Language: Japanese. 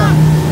した